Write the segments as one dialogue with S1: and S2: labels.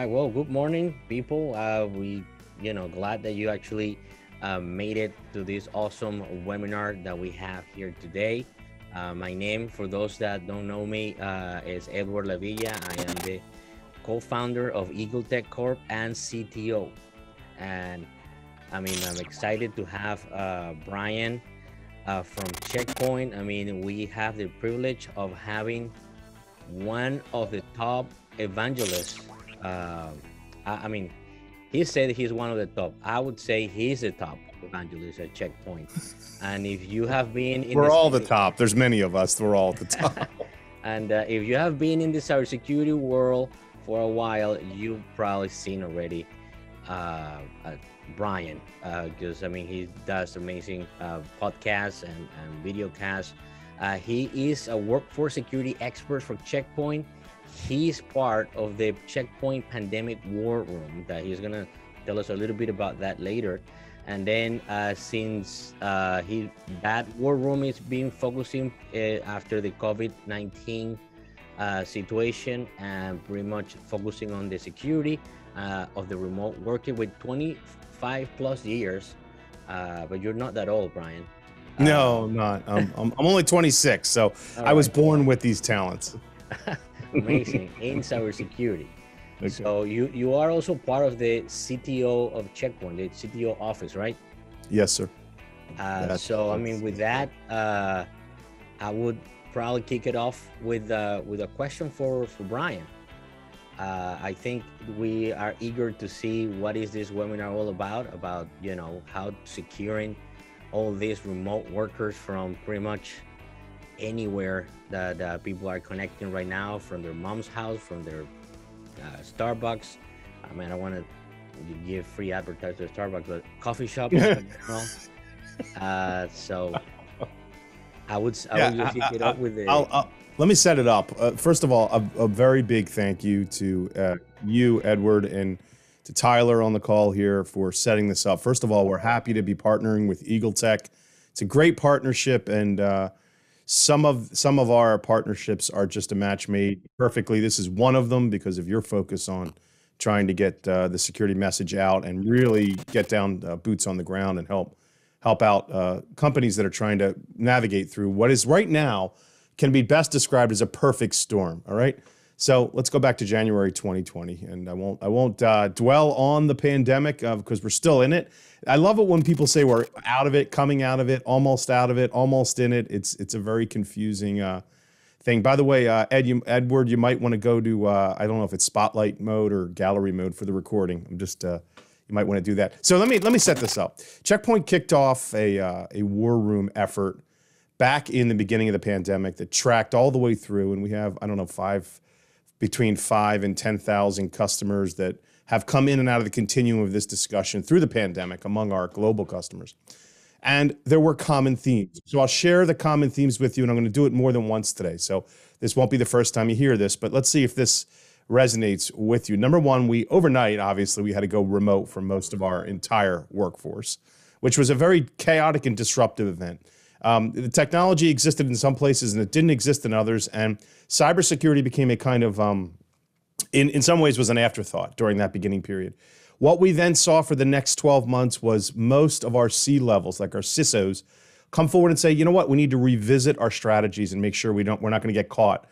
S1: right. Well, good morning, people. Uh, we, you know, glad that you actually uh, made it to this awesome webinar that we have here today. Uh, my name, for those that don't know me, uh, is Eduard Lavilla. I am the co-founder of Eagle Tech Corp and CTO. And I mean, I'm excited to have uh, Brian uh, from Check Point. I mean, we have the privilege of having one of the top evangelists. Uh, I, I, mean, he said he's one of the top. I would say he's the top evangelist at Check Point. And if you have been,
S2: in we're the all the top. There's many of us. We're all at the top.
S1: and uh, if you have been in the cybersecurity world for a while, you've probably seen already uh, uh Brian, because uh, I mean he does amazing uh, podcasts and, and video casts. Uh, he is a workforce security expert for Check Point. He's part of the Check Point Pandemic War Room that he's gonna tell us a little bit about that later. And then uh, since uh, he that war room is being focusing uh, after the COVID-19 uh, situation and pretty much focusing on the security uh, of the remote working with 25 plus years. Uh, but you're not that old, Brian.
S2: No, I'm not. I'm, I'm, only 26, so I right. was born with these talents.
S1: Amazing in cybersecurity. Okay. So you you are also part of the CTO of Check Point, the CTO office, right?
S2: Yes, sir.
S1: Uh, so I mean, with that, uh, I would probably kick it off with uh, with a question for for Brian. Uh, I think we are eager to see what is this webinar all about, about, you know, how securing all these remote workers from pretty much anywhere that uh, people are connecting right now, from their mom's house, from their uh, Starbucks. I mean, I want to give free advertising to Starbucks, but coffee shop uh, so I would, I yeah, would just I, it up with it.
S2: I'll, I'll, let me set it up. Uh, first of all, a, a, very big thank you to uh, you, Edward, and to Tyler on the call here for setting this up. First of all, we're happy to be partnering with Eagle Tech. It's a great partnership, and uh, some of some of our partnerships are just a match made perfectly. This is one of them because of your focus on trying to get uh, the security message out and really get down uh, boots on the ground and help help out uh, companies that are trying to navigate through what is right now can be best described as a perfect storm. All right. So let's go back to January 2020, and I won't I won't uh, dwell on the pandemic uh, because we're still in it. I love it when people say we're out of it, coming out of it, almost out of it, almost in it. It's it's a very confusing uh, thing. By the way, uh, Ed, you, Edward, you might want to go to uh, I don't know if it's spotlight mode or gallery mode for the recording. I'm just uh, you might want to do that. So let me let me set this up. Check Point kicked off a a war room effort back in the beginning of the pandemic that tracked all the way through. And we have, I don't know, five, between five and 10,000 customers that have come in and out of the continuum of this discussion through the pandemic among our global customers. And there were common themes. So I'll share the common themes with you, and I'm going to do it more than once today. So this won't be the first time you hear this, but let's see if this resonates with you. Number one, we overnight, obviously, we had to go remote for most of our entire workforce, which was a very chaotic and disruptive event. Um, the technology existed in some places and it didn't exist in others. And cybersecurity became a kind of, um, in, in some ways, was an afterthought during that beginning period. What we then saw for the next 12 months was most of our C levels, like our CISOs, come forward and say, you know what, we need to revisit our strategies and make sure we don't, we're not going to get caught.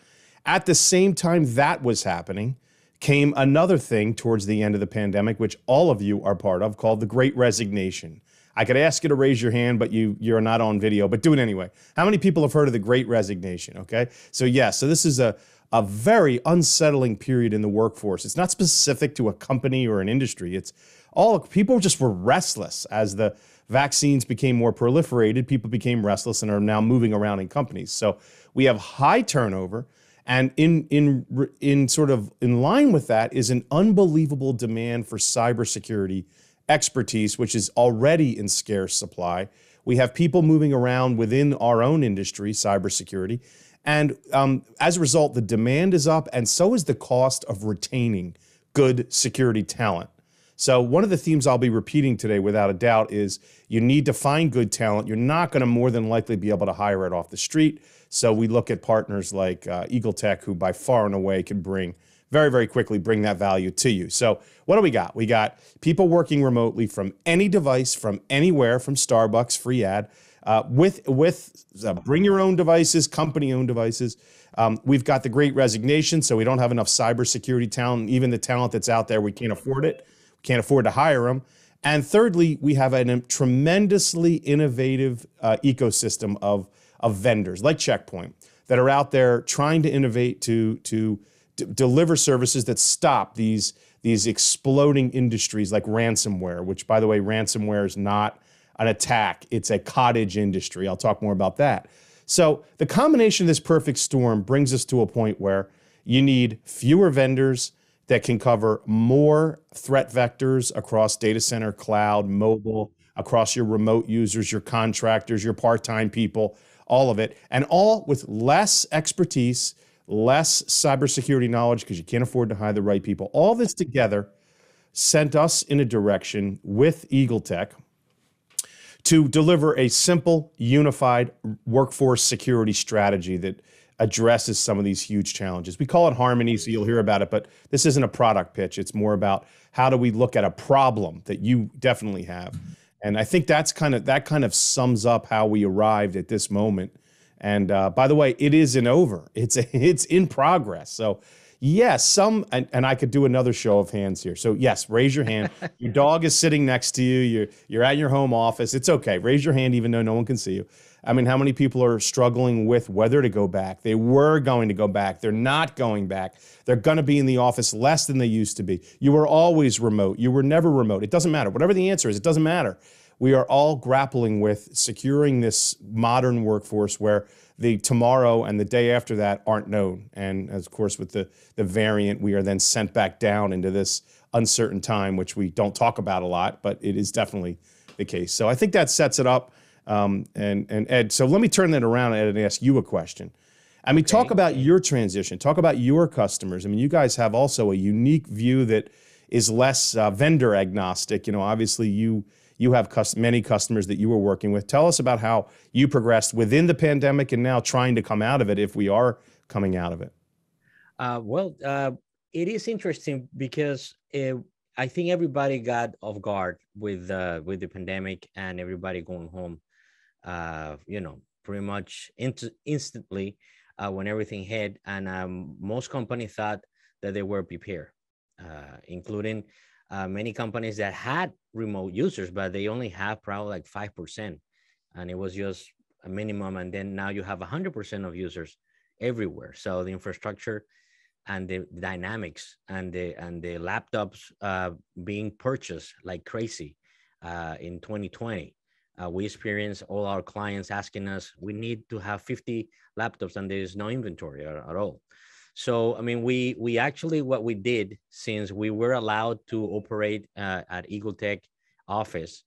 S2: At the same time that was happening, came another thing towards the end of the pandemic, which all of you are part of, called the Great Resignation. I could ask you to raise your hand, but you you're not on video, but do it anyway. How many people have heard of the Great Resignation? Okay, so yes, yeah, so this is a a very unsettling period in the workforce. It's not specific to a company or an industry. It's all people just were restless as the vaccines became more proliferated. People became restless and are now moving around in companies. So we have high turnover. And in in in sort of in line with that is an unbelievable demand for cybersecurity expertise, which is already in scarce supply. We have people moving around within our own industry, cybersecurity. And um, as a result, the demand is up, and so is the cost of retaining good security talent. So, one of the themes I'll be repeating today, without a doubt, is you need to find good talent. You're not going to more than likely be able to hire it off the street. So, we look at partners like uh, Eagle Tech, who by far and away can bring very, very quickly bring that value to you. So, what do we got? We got people working remotely from any device, from anywhere, from Starbucks, free ad, uh, with with uh, bring your own devices, company owned devices. Um, we've got the great resignation, so we don't have enough cybersecurity talent. Even the talent that's out there, we can't afford it. We can't afford to hire them. And thirdly, we have a tremendously innovative uh, ecosystem of, of vendors like Check Point that are out there trying to innovate to, to d- deliver services that stop these, these exploding industries like ransomware, which, by the way, ransomware is not an attack, it's a cottage industry. I'll talk more about that. So, the combination of this perfect storm brings us to a point where you need fewer vendors that can cover more threat vectors across data center, cloud, mobile, across your remote users, your contractors, your part time people, all of it, and all with less expertise, less cybersecurity knowledge because you can't afford to hire the right people. All this together sent us in a direction with Eagle Tech to deliver a simple, unified workforce security strategy that addresses some of these huge challenges. We call it harmony, so you'll hear about it, but this isn't a product pitch. It's more about how do we look at a problem that you definitely have. And I think that's kind of that kind of sums up how we arrived at this moment. And uh, by the way, it isn't over. It's it's in progress. So yes, some and, and I could do another show of hands here. So yes, raise your hand. your dog is sitting next to you. You're you're at your home office. It's okay. Raise your hand even though no one can see you. I mean, how many people are struggling with whether to go back? They were going to go back. They're not going back. They're going to be in the office less than they used to be. You were always remote. You were never remote. It doesn't matter. Whatever the answer is, it doesn't matter. We are all grappling with securing this modern workforce where the tomorrow and the day after that aren't known. And of course, with the, the variant, we are then sent back down into this uncertain time, which we don't talk about a lot, but it is definitely the case. So I think that sets it up. Um, and, and Ed, so let me turn that around, Ed, and ask you a question. I mean, okay. talk about your transition. Talk about your customers. I mean, you guys have also a unique view that is less uh, vendor agnostic. You know, obviously you you have cus- many customers that you were working with. Tell us about how you progressed within the pandemic and now trying to come out of it if we are coming out of it.
S1: Uh, well, uh, it is interesting because it, I think everybody got off guard with uh, with the pandemic and everybody going home. Uh, you know, pretty much in- instantly uh, when everything hit, and um, most companies thought that they were prepared, uh, including many companies that had remote users, but they only have probably like 5%. And it was just a minimum. And then now you have 100% of users everywhere. So the infrastructure and the dynamics and the, and the laptops uh, being purchased like crazy uh, in 2020. Uh, we experienced all our clients asking us, we need to have 50 laptops and there's no inventory at, at all. So, I mean, we we actually what we did since we were allowed to operate uh, at Eagle Tech office,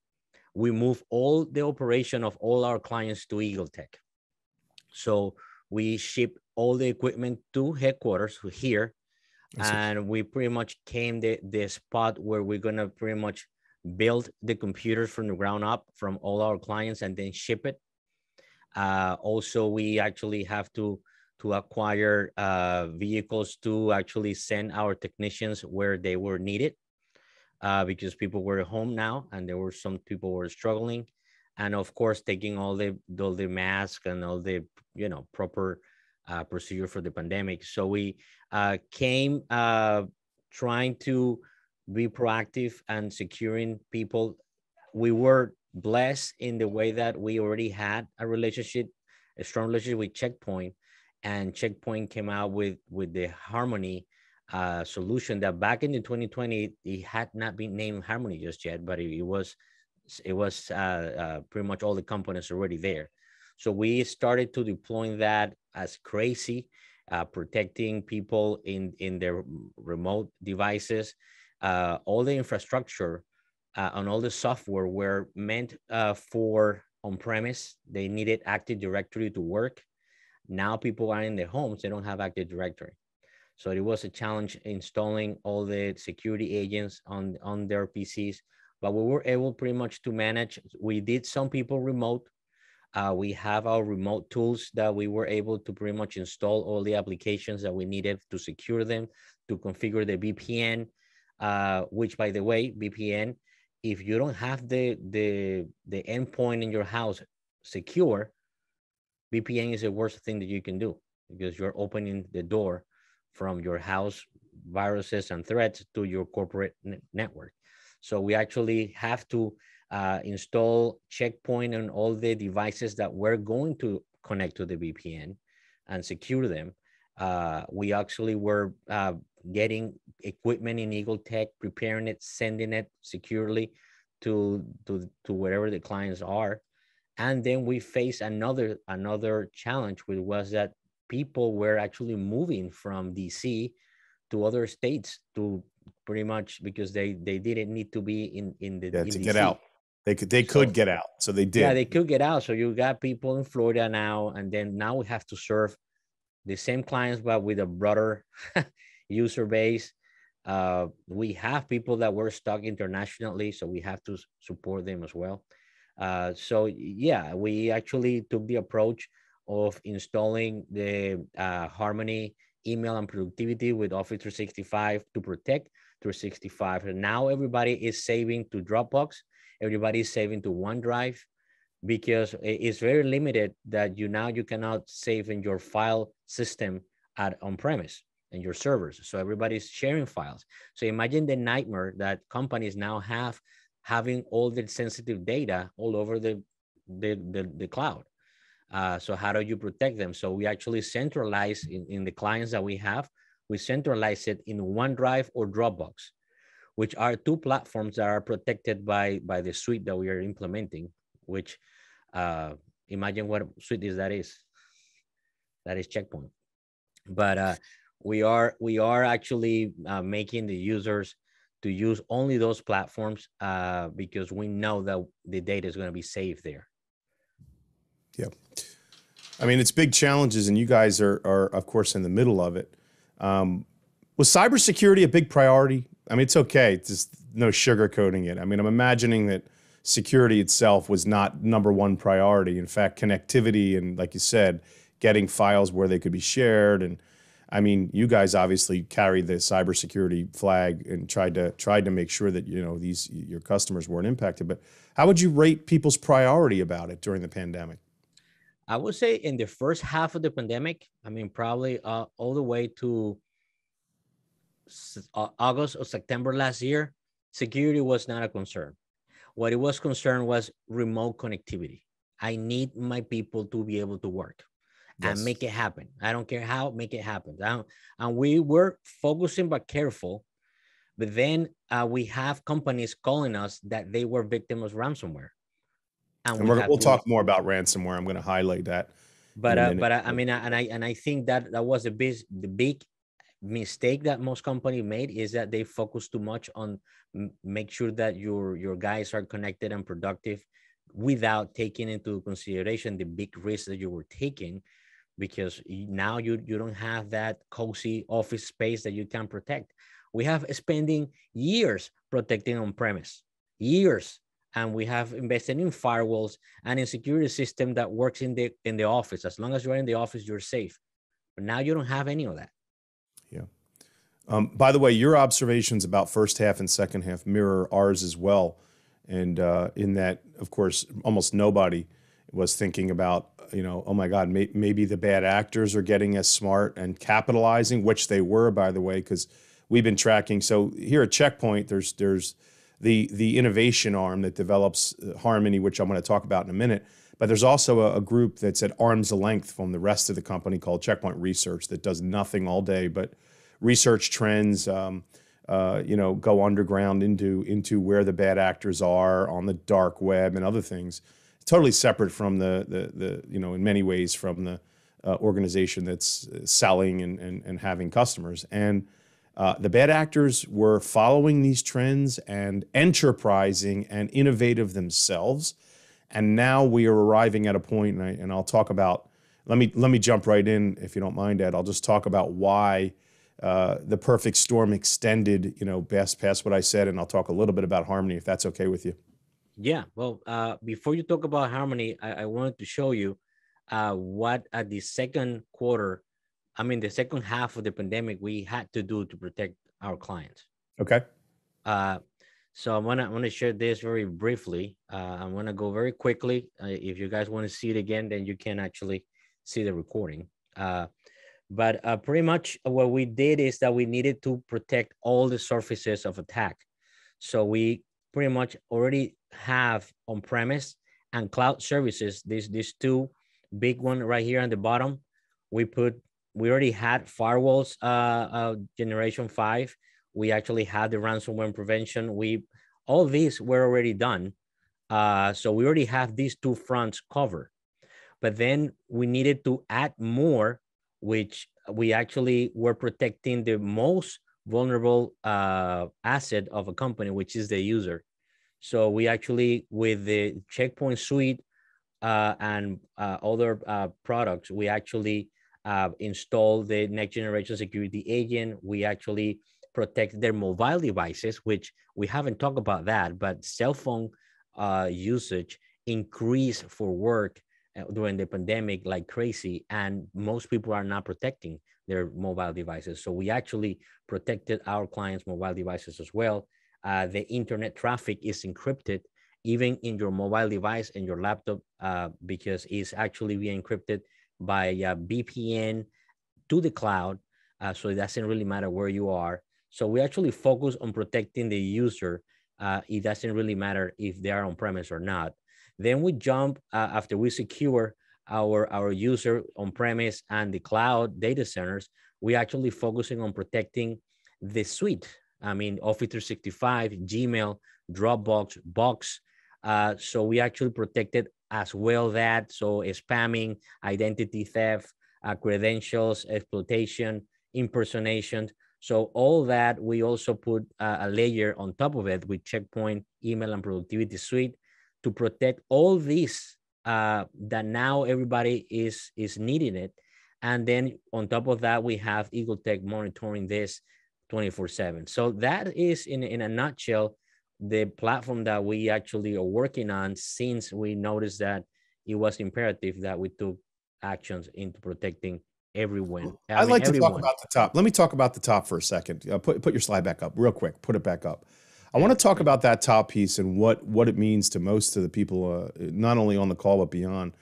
S1: we moved all the operation of all our clients to Eagle Tech. So we ship all the equipment to headquarters here, and we pretty much came the the spot where we're gonna pretty much build the computers from the ground up from all our clients and then ship it. Uh, also, we actually have to to acquire uh, vehicles to actually send our technicians where they were needed uh, because people were home now and there were some people were struggling. And of course taking all the all the mask and all the you know proper uh, procedure for the pandemic. So we uh, came uh, trying to be proactive and securing people. We were blessed in the way that we already had a relationship a strong relationship with Check Point and Check Point came out with with the Harmony uh, solution that back in the 2020 it had not been named Harmony just yet, but it, it was it was uh, uh, pretty much all the components already there. So we started to deploying that as crazy, uh, protecting people in in their remote devices. Uh, all the infrastructure uh, and all the software were meant for on-premise. They needed Active Directory to work now people are in their homes, they don't have Active Directory. So it was a challenge installing all the security agents on, on their PCs, but we were able pretty much to manage. We did some people remote. Uh, we have our remote tools that we were able to pretty much install all the applications that we needed to secure them, to configure the VPN, uh, which by the way, VPN, if you don't have the, the, the endpoint in your house secure, VPN is the worst thing that you can do because you're opening the door from your house viruses and threats to your corporate network. So we actually have to uh, install Check Point on all the devices that we're going to connect to the VPN and secure them. Uh, we actually were uh, getting equipment in Eagle Tech, preparing it, sending it securely to, to, to wherever the clients are. And then we faced another another challenge, which was that people were actually moving from DC to other states to pretty much because they they didn't need to be in in the
S2: yeah
S1: in
S2: to
S1: DC.
S2: get out. They could they could get out, so they did.
S1: Yeah, they could get out. So you got people in Florida now, and then now we have to serve the same clients, but with a broader user base. Uh, we have people that were stuck internationally, so we have to support them as well. Uh, so yeah, we actually took the approach of installing the uh, Harmony email and productivity with Office 365 to protect 365. And now everybody is saving to Dropbox. Everybody is saving to OneDrive because it's very limited that you now you cannot save in your file system at on-premise and your servers. So everybody's sharing files. So imagine the nightmare that companies now have having all the sensitive data all over the, the, the, the cloud. Uh, so how do you protect them? So we actually centralize in, in the clients that we have, we centralize it in OneDrive or Dropbox, which are two platforms that are protected by, by the suite that we are implementing, which uh, imagine what suite is that is. That is Check Point. But uh, we are we are actually uh, making the users to use only those platforms uh, because we know that the data is going to be saved there.
S2: Yeah. I mean, it's big challenges, and you guys are, are of course, in the middle of it. Um, was cybersecurity a big priority? I mean, it's okay. Just no sugarcoating it. I mean, I'm imagining that security itself was not number one priority. In fact, connectivity and, like you said, getting files where they could be shared and I mean, you guys obviously carried the cybersecurity flag and tried to tried to make sure that you know these your customers weren't impacted. But how would you rate people's priority about it during the pandemic?
S1: I would say in the first half of the pandemic, I mean, probably uh, all the way to uh, August or September last year, security was not a concern. What it was concerned was remote connectivity. I need my people to be able to work yes. and make it happen. I don't care how, make it happen. And we were focusing but careful. But then uh, we have companies calling us that they were victims of ransomware.
S2: And, and we will talk more about ransomware. I'm going to highlight that.
S1: But uh, but I, I mean, and I and I think that that was the big the big mistake that most company made is that they focus too much on make sure that your your guys are connected and productive without taking into consideration the big risk that you were taking because now you, you don't have that cozy office space that you can protect. We have spending years protecting on premise, years, and we have invested in firewalls and in security system that works in the in the office. As long as you're in the office, you're safe. But now you don't have any of that.
S2: Yeah. Um, by the way, your observations about first half and second half mirror ours as well. And uh, in that, of course, almost nobody was thinking about you know, oh my God, may, maybe the bad actors are getting as smart and capitalizing, which they were, by the way, because we've been tracking. So here at Check Point, there's there's the the innovation arm that develops uh, Harmony, which I'm going to talk about in a minute. But there's also a, a, group that's at arm's length from the rest of the company called Check Point Research that does nothing all day but research trends. Um, uh, you know, go underground into into where the bad actors are on the dark web and other things totally separate from the, the, the you know, in many ways from the uh, organization that's uh, selling and, and, and having customers. And uh, the bad actors were following these trends and enterprising and innovative themselves. And now we are arriving at a point, and, I, and I'll talk about, let me, let me jump right in, if you don't mind, Ed. I'll just talk about why uh, the perfect storm extended, you know, best past what I said, and I'll talk a little bit about Harmony, if that's okay with you.
S1: Yeah, well, uh, before you talk about harmony, I, I wanted to show you uh, what at the second quarter I mean, the second half of the pandemic, we had to do to protect our clients.
S2: Okay.
S1: Uh, so I'm gonna I'm gonna share this very briefly. Uh, I'm gonna go very quickly. Uh, if you guys want to see it again, then you can actually see the recording. Uh, but uh, pretty much what we did is that we needed to protect all the surfaces of attack. So we pretty much already have on-premise and cloud services. These these two big one right here on the bottom. We put we already had firewalls uh, uh generation five we actually had the ransomware prevention. We all these were already done. Uh, so we already have these two fronts covered. But then we needed to add more, which we actually were protecting the most vulnerable uh, asset of a company, which is the user. So we actually, with the Check Point suite uh, and uh, other uh, products, we actually uh, installed the next generation security agent. We actually protect their mobile devices, which we haven't talked about that, but cell phone uh, usage increased for work uh, during the pandemic like crazy, and most people are not protecting their mobile devices. So we actually protected our clients' mobile devices as well. Uh, the internet traffic is encrypted even in your mobile device and your laptop uh, because it's actually being encrypted by uh, VPN to the cloud. Uh, so it doesn't really matter where you are. So we actually focus on protecting the user. Uh, it doesn't really matter if they are on premise or not. Then we jump uh, after we secure our, our user on premise and the cloud data centers, we actually focusing on protecting the suite. I mean, Office 365, Gmail, Dropbox, Box. Uh, so we actually protected as well that. So spamming, identity theft, uh, credentials, exploitation, impersonation. So all that, we also put a, a layer on top of it with Check Point, email, and productivity suite to protect all these uh, that now everybody is is needing it. And then on top of that, we have Eagle Tech monitoring this 24 seven. So that is in, in a nutshell, the platform that we actually are working on since we noticed that it was imperative that we took actions into protecting everyone.
S2: I would like to talk about the top. Let me talk about the top for a second. Uh, put put your slide back up real quick. Put it back up. I want to talk about that top piece and what what it means to most of the people, uh, not only on the call but beyond.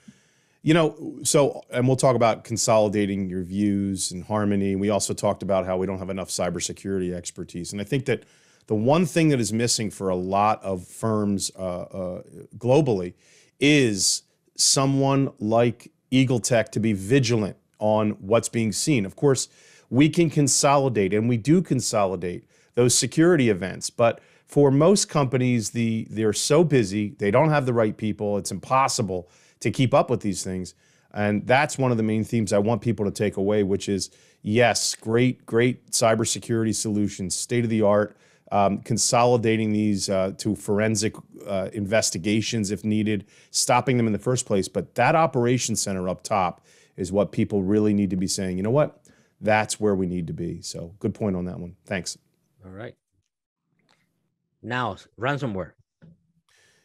S2: You know, so and we'll talk about consolidating your views and harmony. We also talked about how we don't have enough cybersecurity expertise, and I think that the one thing that is missing for a lot of firms uh, uh, globally is someone like Eagle Tech to be vigilant on what's being seen. Of course, we can consolidate, and we do consolidate those security events, but for most companies, the they're so busy, they don't have the right people. It's impossible to keep up with these things. And that's one of the main themes I want people to take away, which is yes, great, great cybersecurity solutions, state of the art, um, consolidating these uh, to forensic uh, investigations if needed, stopping them in the first place. But that operation center up top is what people really need to be saying. You know what? That's where we need to be. So good point on that one. Thanks.
S1: All right. Now ransomware.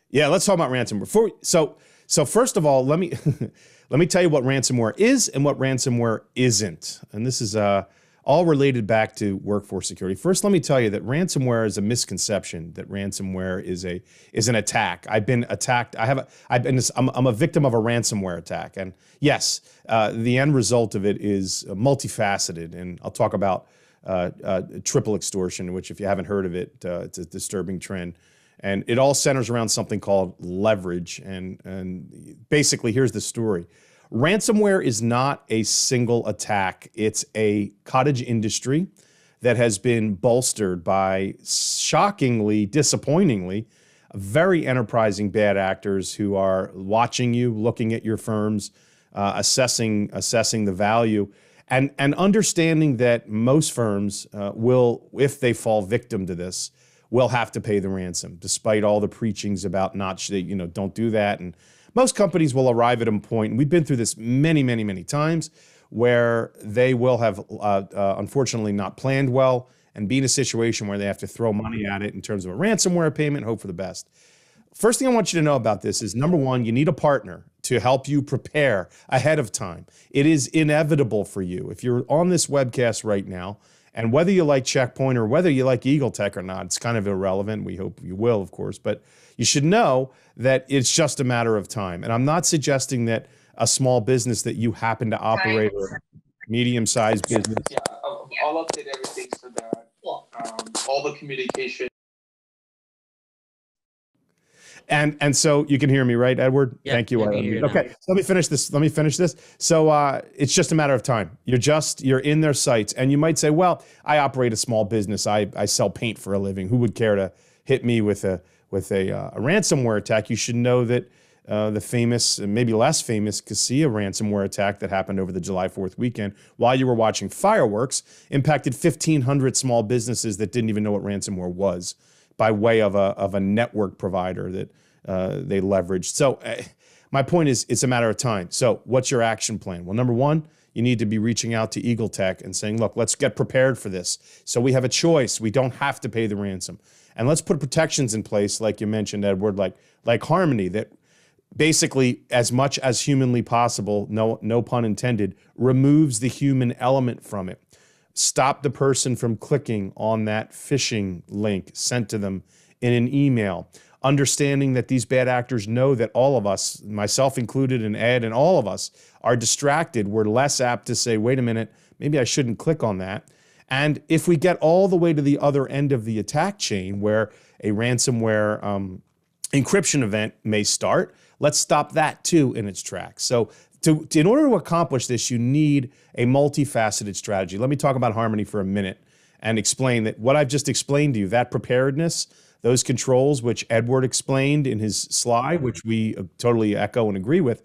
S2: Yeah, let's talk about ransomware. Before we, so so first of all, let me let me tell you what ransomware is and what ransomware isn't. And this is uh all related back to workforce security. First, let me tell you that ransomware is a misconception. That ransomware is a is an attack. I've been attacked. I have. A, I've been. I'm, I'm a victim of a ransomware attack. And yes, uh, the end result of it is multifaceted. And I'll talk about uh, uh, triple extortion, which, if you haven't heard of it, uh, it's a disturbing trend. And it all centers around something called leverage. And and basically, here's the story. Ransomware is not a single attack, it's a cottage industry that has been bolstered by shockingly, disappointingly, very enterprising bad actors who are watching you, looking at your firms, uh, assessing assessing the value, and and understanding that most firms uh, will, if they fall victim to this, will have to pay the ransom, despite all the preachings about not you know don't do that and most companies will arrive at a point, and we've been through this many, many, many times, where they will have uh, uh, unfortunately not planned well and be in a situation where they have to throw money at it in terms of a ransomware payment, hope for the best. First thing I want you to know about this is number one, you need a partner to help you prepare ahead of time. It is inevitable for you. If you're on this webcast right now, and whether you like Check Point or whether you like Eagle Tech or not, it's kind of irrelevant. We hope you will, of course, but you should know that it's just a matter of time. And I'm not suggesting that a small business that you happen to operate or medium sized business.
S3: Yeah, I'll, I'll update everything so that um, all the communication
S2: And and so you can hear me, right, Edward?
S1: Yeah,
S2: Thank you.
S1: I can
S2: Aaron.
S1: hear you
S2: okay, so let me finish this. Let me finish this. So uh, it's just a matter of time. You're just you're in their sights, and you might say, "Well, I operate a small business. I I sell paint for a living. Who would care to hit me with a with a, uh, a ransomware attack?" You should know that. Uh, the famous, maybe less famous Kaseya ransomware attack that happened over the July 4th weekend while you were watching fireworks impacted 1,500 small businesses that didn't even know what ransomware was by way of a, of a network provider that uh, they leveraged. So, uh, my point is, it's a matter of time. So, what's your action plan? Well, number one, you need to be reaching out to Eagle Tech and saying, look, let's get prepared for this. So, we have a choice. We don't have to pay the ransom. And let's put protections in place, like you mentioned, Edward, like, like Harmony, that basically, as much as humanly possible, no, no pun intended, removes the human element from it. Stop the person from clicking on that phishing link sent to them in an email. Understanding that these bad actors know that all of us, myself included, and Ed, and all of us, are distracted. We're less apt to say, wait a minute, maybe I shouldn't click on that. And if we get all the way to the other end of the attack chain where a ransomware um, encryption event may start, let's stop that too in its tracks. So, to, to, in order to accomplish this, you need a multifaceted strategy. Let me talk about Harmony for a minute and explain that what I've just explained to you, that preparedness, those controls, which Edward explained in his slide, which we uh, totally echo and agree with,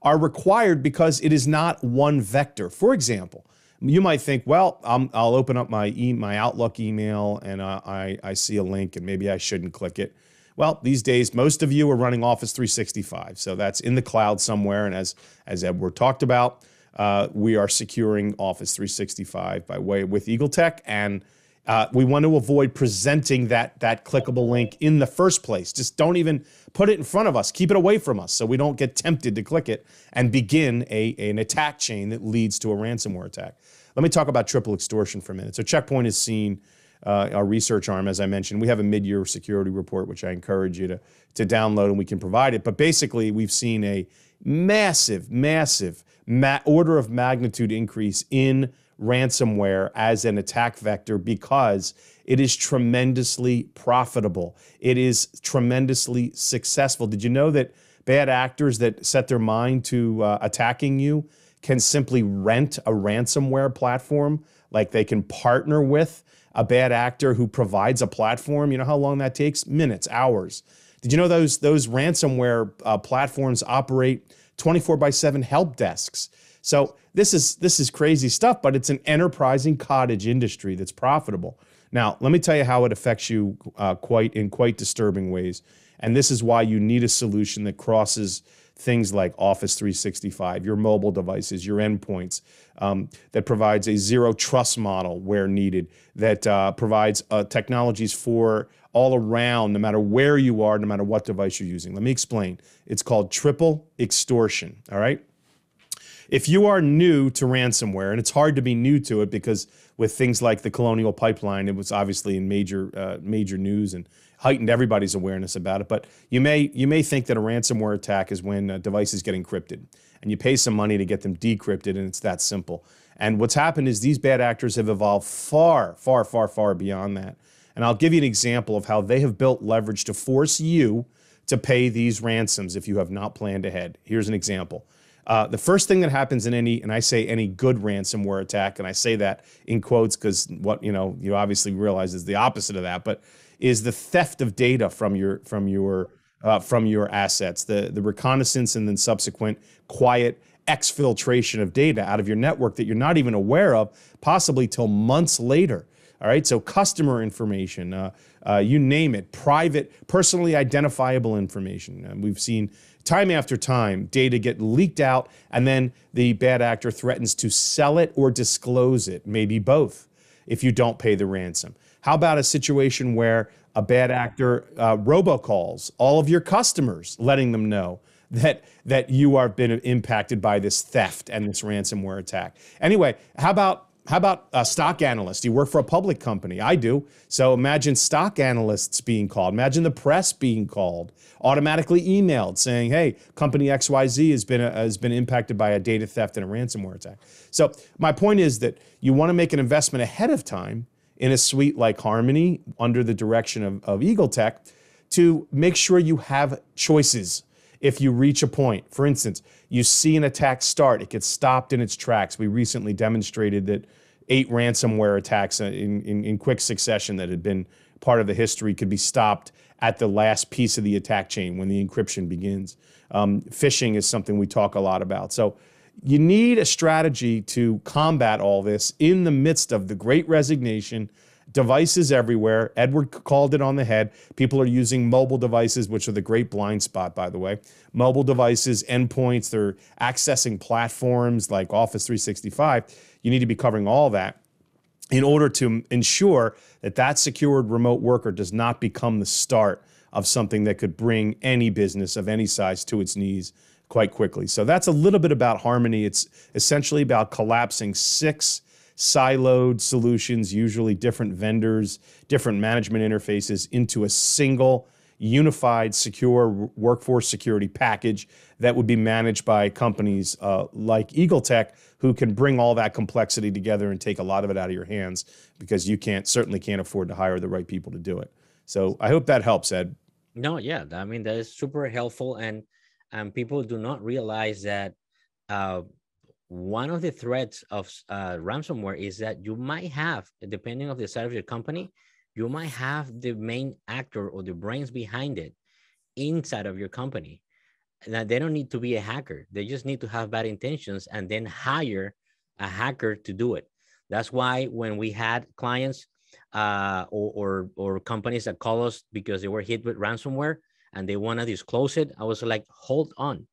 S2: are required because it is not one vector. For example, you might think, well, i will open up my e- my Outlook email and uh, I, I see a link and maybe I shouldn't click it. Well, these days, most of you are running Office 365, so that's in the cloud somewhere. And as as Edward talked about, uh, we are securing Office 365 by way with Eagle Tech, and uh, we want to avoid presenting that that clickable link in the first place. Just don't even put it in front of us. Keep it away from us so we don't get tempted to click it and begin a, an attack chain that leads to a ransomware attack. Let me talk about triple extortion for a minute. So Check Point has seen uh, our research arm, as I mentioned. We have a mid-year security report, which I encourage you to, to download, and we can provide it. But basically, we've seen a massive, massive ma- order of magnitude increase in ransomware as an attack vector because it is tremendously profitable. It is tremendously successful. Did you know that bad actors that set their mind to uh, attacking you can simply rent a ransomware platform? Like they can partner with a bad actor who provides a platform. You know how long that takes? Minutes, hours. Did you know those those ransomware uh, platforms operate 24 by 7 help desks? So this is this is crazy stuff, but it's an enterprising cottage industry that's profitable. Now, let me tell you how it affects you uh, quite in quite disturbing ways, and this is why you need a solution that crosses things like Office 365, your mobile devices, your endpoints, um, that provides a zero trust model where needed, that uh, provides uh, technologies for all around, no matter where you are, no matter what device you're using. Let me explain. It's called triple extortion, all right? If you are new to ransomware, and it's hard to be new to it because with things like the Colonial Pipeline, it was obviously in major uh, major news and heightened everybody's awareness about it. But you may you may think that a ransomware attack is when devices get encrypted, and you pay some money to get them decrypted, and it's that simple. And what's happened is these bad actors have evolved far, far, far, far beyond that. And I'll give you an example of how they have built leverage to force you to pay these ransoms if you have not planned ahead. Here's an example. Uh, the first thing that happens in any, and I say any good ransomware attack, and I say that in quotes because what you know you obviously realize is the opposite of that, but is the theft of data from your from your uh, from your assets, the the reconnaissance and then subsequent quiet exfiltration of data out of your network that you're not even aware of, possibly till months later. All right, so customer information, uh, uh, you name it, private, personally identifiable information. We've seen time after time data get leaked out, and then the bad actor threatens to sell it or disclose it, maybe both, if you don't pay the ransom. How about a situation where a bad actor uh, robocalls all of your customers, letting them know that that you are been impacted by this theft and this ransomware attack. Anyway, how about how about a stock analyst? You work for a public company. I do. So imagine stock analysts being called. Imagine the press being called, automatically emailed saying, "Hey, company XYZ has been has been impacted by a data theft and a ransomware attack." So my point is that you want to make an investment ahead of time in a suite like Harmony under the direction of, of Eagle Tech to make sure you have choices if you reach a point. For instance, you see an attack start, it gets stopped in its tracks. We recently demonstrated that eight ransomware attacks in, in, in, quick succession that had been part of the history could be stopped at the last piece of the attack chain when the encryption begins. Um, phishing is something we talk a lot about. So you need a strategy to combat all this in the midst of the great resignation devices everywhere. Edward called it on the head. People are using mobile devices, which are the great blind spot, by the way. Mobile devices, endpoints, they're accessing platforms like Office 365. You need to be covering all that in order to ensure that that secured remote worker does not become the start of something that could bring any business of any size to its knees quite quickly. So that's a little bit about Harmony. It's essentially about collapsing six siloed solutions, usually different vendors, different management interfaces, into a single unified secure workforce security package that would be managed by companies uh, like Eagle Tech, who can bring all that complexity together and take a lot of it out of your hands because you can't certainly can't afford to hire the right people to do it. So I hope that helps, Ed.
S1: No, yeah, I mean that is super helpful, and and people do not realize that uh, one of the threats of uh, ransomware is that you might have, depending on the size of your company, you might have the main actor or the brains behind it inside of your company. Now they don't need to be a hacker. They just need to have bad intentions and then hire a hacker to do it. That's why when we had clients uh, or, or, or companies that call us because they were hit with ransomware and they want to disclose it, I was like, hold on,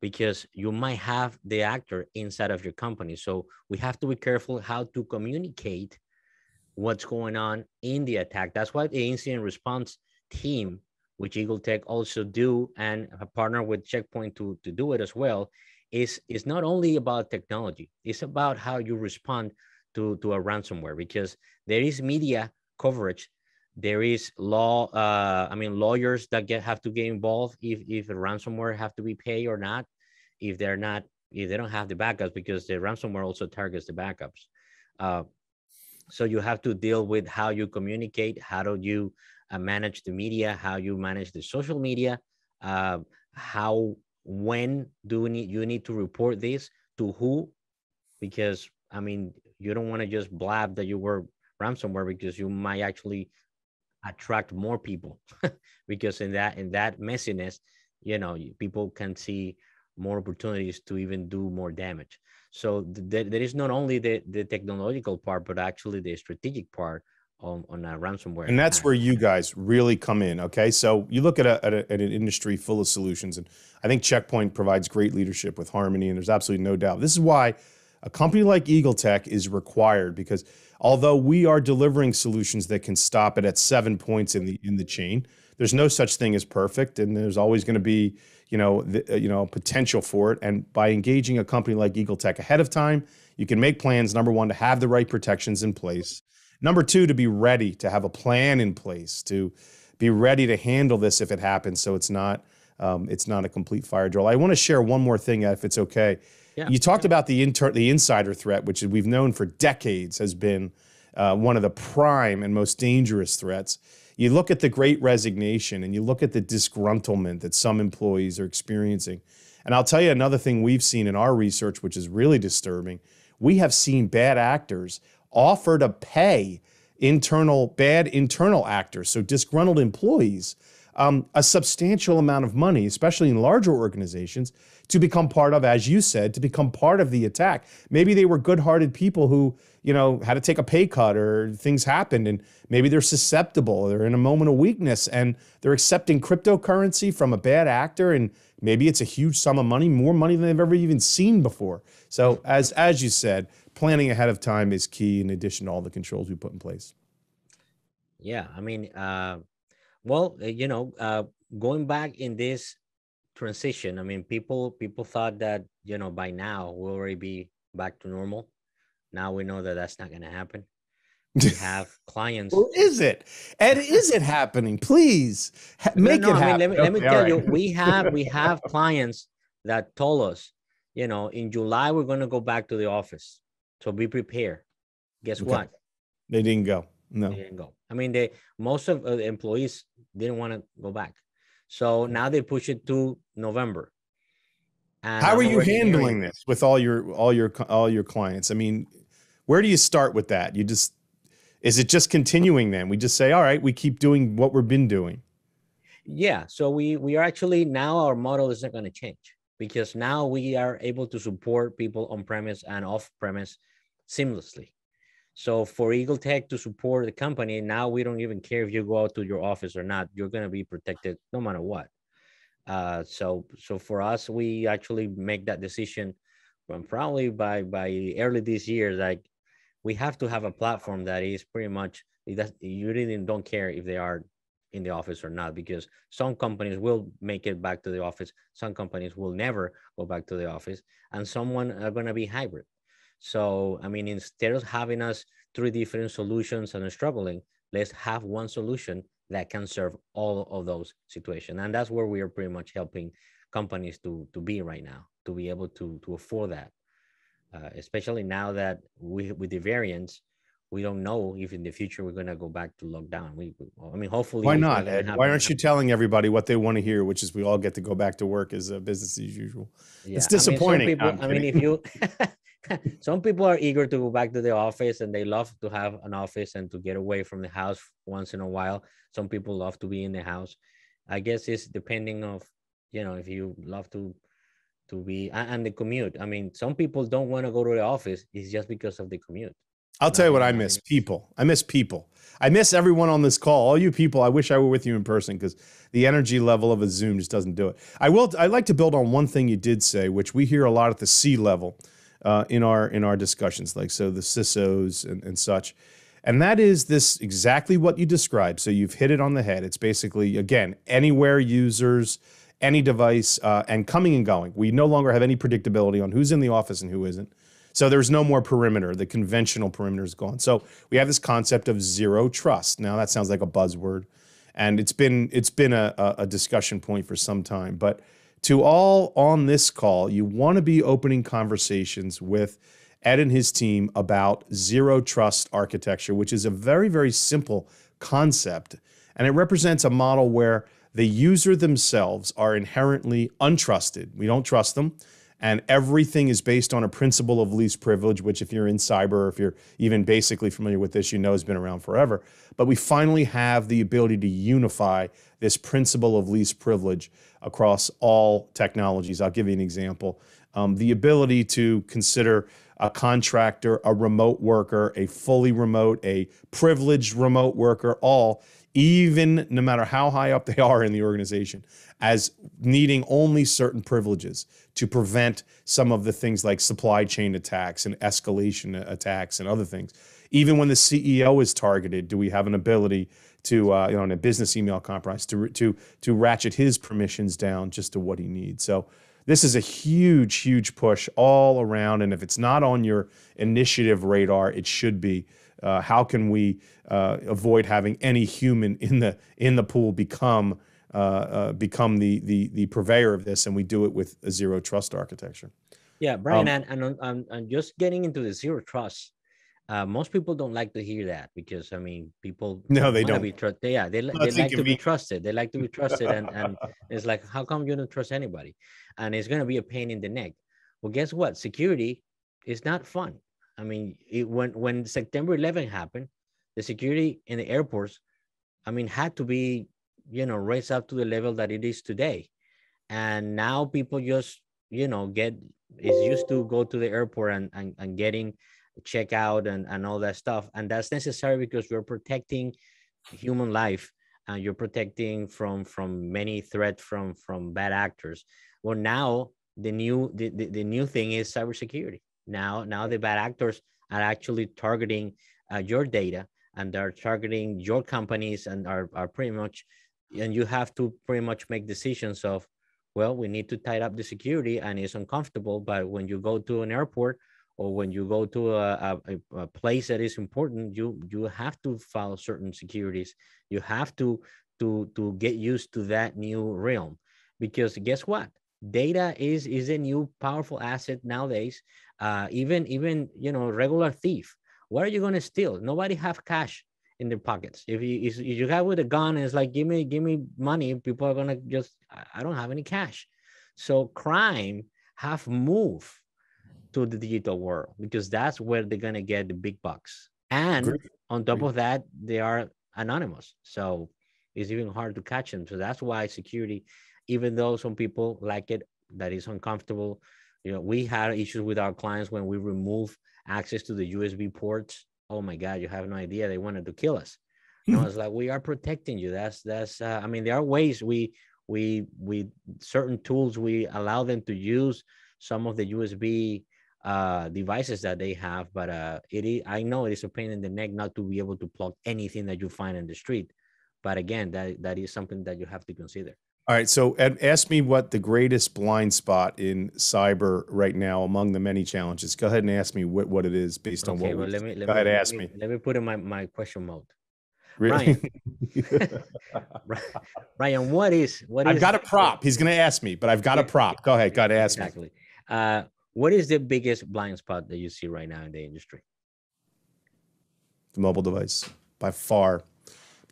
S1: because you might have the actor inside of your company. So we have to be careful how to communicate what's going on in the attack. That's why the incident response team, which Eagle Tech also do and partner with Check Point to, to do it as well, is, is not only about technology, it's about how you respond to, to a ransomware because there is media coverage there is law uh, i mean lawyers that get have to get involved if if ransomware have to be paid or not if they're not if they don't have the backups because the ransomware also targets the backups. Uh, so you have to deal with how you communicate how do you uh, manage the media how you manage the social media uh, how when do you need you need to report this to who? Because i mean you don't want to just blab that you were ransomware because you might actually attract more people. Because in that in that messiness you know people can see more opportunities to even do more damage. So th- there is not only the the technological part but actually the strategic part on, on a ransomware
S2: and that's where you guys really come in okay? So you look at, a, at, a, at an industry full of solutions and i think Check Point provides great leadership with harmony and there's absolutely no doubt. This is why a company like eagle tech is required because although we are delivering solutions that can stop it at seven points in the in the chain there's no such thing as perfect and there's always going to be you know the, uh, you know potential for it. And by engaging a company like eagle tech ahead of time you can make plans number one to have the right protections in place. Number two to be ready to have a plan in place to be ready to handle this if it happens so it's not um, it's not a complete fire drill. I want to share one more thing if it's okay yeah. You talked about the inter- the insider threat, which we've known for decades has been uh, one of the prime and most dangerous threats. You look at the great resignation and you look at the disgruntlement that some employees are experiencing. And I'll tell you another thing we've seen in our research, which is really disturbing. We have seen bad actors offer to pay internal, bad internal actors, so disgruntled employees, um, a substantial amount of money, especially in larger organizations, to become part of, as you said, to become part of the attack. Maybe they were good-hearted people who, you know, had to take a pay cut or things happened, and maybe they're susceptible. They're in a moment of weakness, and they're accepting cryptocurrency from a bad actor, and maybe it's a huge sum of money, more money than they've ever even seen before. So, as as you said, planning ahead of time is key. In addition to all the controls we put in place.
S1: Yeah, I mean, uh, well, you know, uh, going back in this transition. I mean, people people thought that you know by now we'll already be back to normal. Now we know that that's not going to happen. We have clients.
S2: Or is it? And is it happening? Please ha- make
S1: no,
S2: it
S1: no, I mean,
S2: happen.
S1: let me, let me
S2: Okay,
S1: tell
S2: all
S1: you, we have we have clients that told us, you know, in July we're going to go back to the office. So be prepared. Guess
S2: Okay.
S1: what?
S2: They didn't go. No.
S1: They didn't go. I mean, they most of uh, the employees didn't want to go back. So now they push it to November. And
S2: How are you handling this with all your all your all your clients? I mean, where do you start with that? You just is it just continuing then? We just say, all right, we keep doing what we've been doing.
S1: Yeah, so we we are actually now our model is not going to change because now we are able to support people on premise and off premise seamlessly. So for Eagle Tech to support the company, now we don't even care if you go out to your office or not. You're going to be protected no matter what. Uh, so so for us, we actually make that decision, um, probably by by early this year. Like we have to have a platform that is pretty much does, you really don't care if they are in the office or not because some companies will make it back to the office some companies will never go back to the office and someone are going to be hybrid so i mean instead of having us three different solutions and struggling let's have one solution that can serve all of those situations. And that's where we are pretty much helping companies to to be right now to be able to to afford that uh, especially now that we with the variants we don't know if in the future we're going to go back to lockdown. We, we- I mean, hopefully.
S2: Why not, Ed?
S1: happen.
S2: Why aren't you telling everybody what they want to hear, which is we all get to go back to work as uh, business as usual?
S1: Yeah,
S2: It's
S1: I mean,
S2: disappointing.
S1: people-
S2: I'm
S1: mean, if you, some people are eager to go back to the office and they love to have an office and to get away from the house once in a while. Some people love to be in the house. I guess it's depending of, you know, if you love to, to be a- and the commute. I mean, some people don't want to go to the office. It's just because of the commute.
S2: I'll tell you what I miss people. I miss people. I miss everyone on this call. All you people, I wish I were with you in person because the energy level of a Zoom just doesn't do it. I will. I'd like to build on one thing you did say, which we hear a lot at the C level uh, in our in our discussions, like so the CISOs and, and such, and that is this exactly what you described. So you've hit it on the head. It's basically again anywhere users, any device, uh, and coming and going. We no longer have any predictability on who's in the office and who isn't. So there's no more perimeter. The conventional perimeter is gone. So we have this concept of zero trust. Now that sounds like a buzzword, and it's been it's been a, a, discussion point for some time. But to all on this call, you want to be opening conversations with Ed and his team about zero trust architecture, which is a very very simple concept, and it represents a model where the user themselves are inherently untrusted. We don't trust them and everything is based on a principle of least privilege, which, if you're in cyber, if you're even basically familiar with this, you know has been around forever. But we finally have the ability to unify this principle of least privilege across all technologies. I'll give you an example. Um, the ability to consider a contractor, a remote worker, a fully remote, a privileged remote worker, all, even no matter how high up they are in the organization, as needing only certain privileges to prevent some of the things like supply chain attacks and escalation attacks and other things. Even when the CEO is targeted, do we have an ability to, uh, you know, in a business email compromise, to to to ratchet his permissions down just to what he needs? So this is a huge, huge push all around. And if it's not on your initiative radar, it should be. Uh, how can we uh, avoid having any human in the in the pool become uh, uh, become the, the the purveyor of this? And we do it with a zero trust architecture.
S1: Yeah, Brian,
S2: Um,
S1: and, and, and, and just getting into the zero trust, uh, most people don't like to hear that because I mean, people
S2: No, they don't.
S1: Be tru- they, yeah, they, they like to be trusted. They like to be trusted, and and it's like, how come you don't trust anybody? And it's gonna be a pain in the neck. Well, guess what? Security is not fun. I mean, it, when when September 11 happened, the security in the airports, I mean, had to be you know raised up to the level that it is today, and now people just you know get is used to go to the airport and and, and getting check out and, and all that stuff. And that's necessary because we're protecting human life and you're protecting from from many threats from from bad actors. Well now the new the, the, the new thing is cybersecurity now now the bad actors are actually targeting uh, your data and they're targeting your companies and are, are pretty much and you have to pretty much make decisions of well, we need to tighten up the security and it's uncomfortable. But when you go to an airport or when you go to a, a, a place that is important, you you have to follow certain securities. You have to to to get used to that new realm because guess what? Data is is a new powerful asset nowadays. Uh, even even you know regular thief. What are you going to steal? Nobody have cash in their pockets. If you if you have with a gun, and it's like give me give me money. People are gonna just I don't have any cash. So crime have moved to the digital world because that's where they're gonna get the big bucks. And Great. on top Great. of that, they are anonymous. So it's even hard to catch them. So that's why security, even though some people like it, that is uncomfortable. You know, we had issues with our clients when we remove access to the USB ports. Oh my God, you have no idea. They wanted to kill us. And I was like, we are protecting you. That's that's. Uh, I mean, there are ways we we we certain tools we allow them to use some of the USB uh, devices that they have, but uh, it is, I know it is a pain in the neck not to be able to plug anything that you find in the street. But again, that that is something that you have to consider.
S2: All right. So, Ed, ask me what the greatest blind spot in cyber right now among the many challenges. Go ahead and ask me what, what it is based on what.
S1: Well, let me, let
S2: go
S1: me,
S2: ahead,
S1: let
S2: ask
S1: me,
S2: me.
S1: Let me put in my, my question mode.
S2: Really?
S1: Brian, Brian, what is what is?
S2: I've got a prop. He's going to ask me, but I've got a prop. Go ahead. Got to ask
S1: exactly.
S2: me.
S1: Uh, what is the biggest blind spot that you see right now in the industry?
S2: The mobile device, by far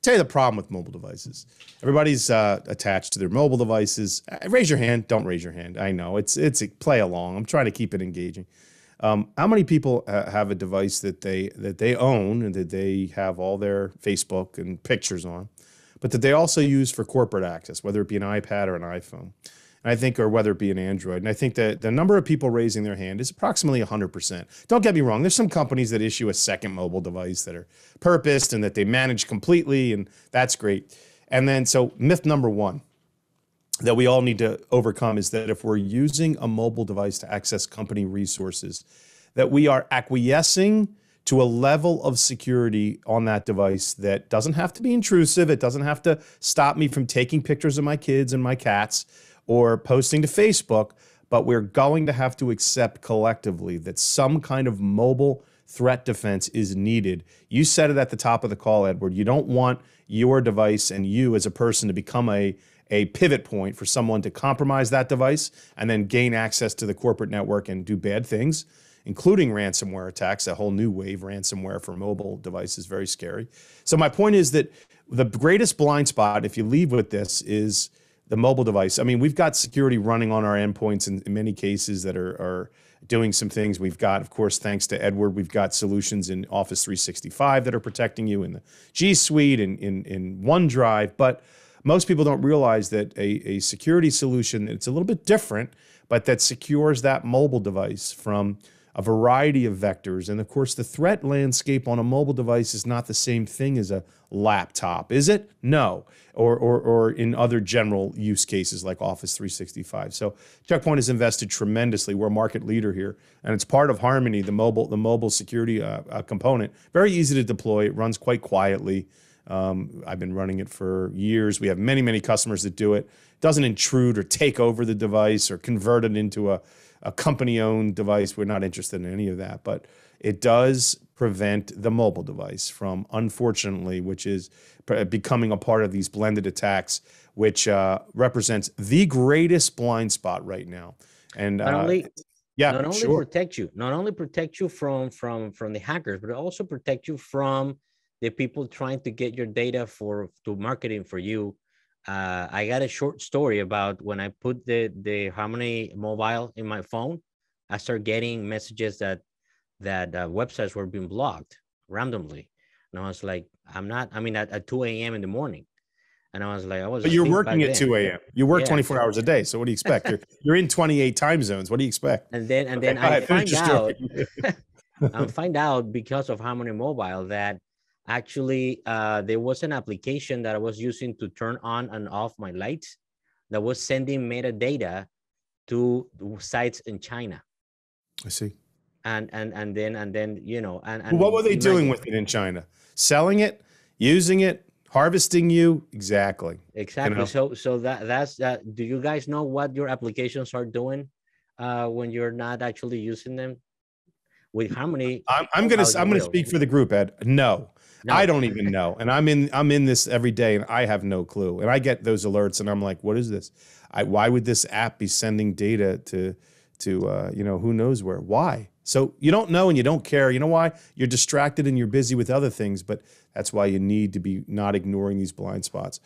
S2: tell you the problem with mobile devices. Everybody's uh, attached to their mobile devices. Uh, raise your hand. Don't raise your hand. I know it's it's a play along. I'm trying to keep it engaging. Um, how many people uh, have a device that they that they own and that they have all their Facebook and pictures on, but that they also use for corporate access, whether it be an iPad or an iPhone? I think, or whether it be an Android. And I think that the number of people raising their hand is approximately 100%. Don't get me wrong, there's some companies that issue a second mobile device that are purposed and that they manage completely, and that's great. And then, so myth number one that we all need to overcome is that if we're using a mobile device to access company resources, that we are acquiescing to a level of security on that device that doesn't have to be intrusive. It doesn't have to stop me from taking pictures of my kids and my cats or posting to Facebook, but we're going to have to accept collectively that some kind of mobile threat defense is needed. You said it at the top of the call, Edward. You don't want your device and you as a person to become a a pivot point for someone to compromise that device and then gain access to the corporate network and do bad things, including ransomware attacks. A whole new wave ransomware for mobile devices, very scary. So my point is that the greatest blind spot, if you leave with this, is the mobile device. I mean, we've got security running on our endpoints in, in many cases that are, are doing some things. We've got, of course, thanks to Edward, we've got solutions in Office 365 that are protecting you in the G Suite and in, in OneDrive. But most people don't realize that a, a security solution, it's a little bit different, but that secures that mobile device from a variety of vectors. And of course, the threat landscape on a mobile device is not the same thing as a laptop, is it? No. Or, or, or in other general use cases like Office 365. So Check Point has invested tremendously. We're a market leader here, and it's part of Harmony, the mobile the mobile security uh, uh, component. Very easy to deploy. It runs quite quietly. Um, I've been running it for years. We have many many customers that do it. it. Doesn't intrude or take over the device or convert it into a a company owned device. We're not interested in any of that, but it does prevent the mobile device from, unfortunately, which is becoming a part of these blended attacks, which uh, represents the greatest blind spot right now. And
S1: not
S2: uh,
S1: only,
S2: yeah,
S1: not only
S2: sure.
S1: protect you, not only protect you from from from the hackers, but also protect you from the people trying to get your data for to marketing for you uh, I got a short story about when I put the the Harmony mobile in my phone, I started getting messages that that uh, websites were being blocked randomly, and I was like, I'm not. I mean, at, at 2 a.m. in the morning, and I was like, I was.
S2: But you're working at 2 a.m. You work yeah. 24 hours a day, so what do you expect? you're you're in 28 time zones. What do you expect?
S1: And then and then I find out. I find out because of Harmony Mobile that actually uh, there was an application that I was using to turn on and off my lights that was sending metadata to sites in China.
S2: I see.
S1: And and and then and then you know and,
S2: and what were they doing with it in China? Selling it, using it, harvesting you exactly.
S1: Exactly.
S2: know?
S1: So so that that's that. Do you guys know what your applications are doing uh, when you're not actually using them? With Harmony,
S2: I'm, I'm gonna I'm gonna
S1: will.
S2: speak for the group, Ed. No,
S1: No.
S2: I don't even know, and I'm in I'm in this every day, and I have no clue. And I get those alerts, and I'm like, what is this? I why would this app be sending data to to uh, you know who knows where? Why? So you don't know and you don't care. You know why? You're distracted and you're busy with other things, but that's why you need to be not ignoring these blind spots.